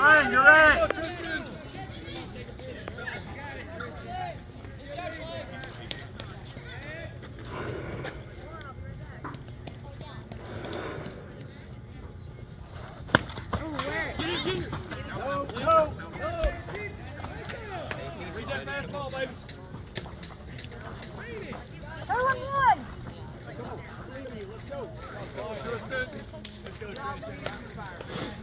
Ryan, you're Reject that ball, baby. Yeah.